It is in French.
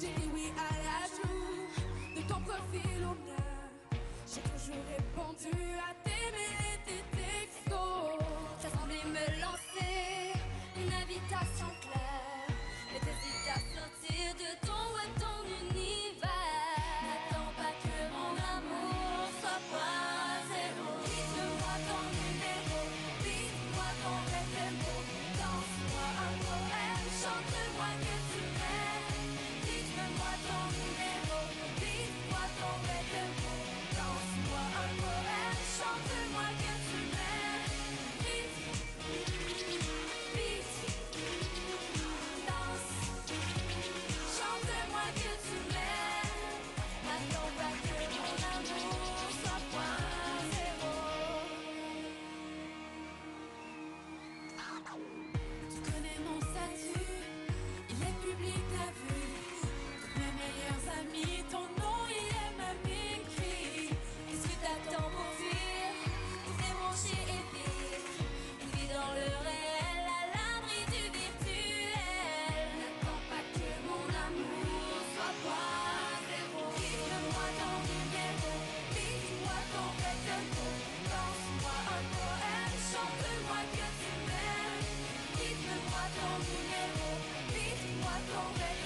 J'ai dit oui à la joie de ton profil longueur J'ai toujours répondu à tes méthodes, tes Tu as semblé me lancer une invitation claire. Bić młotą we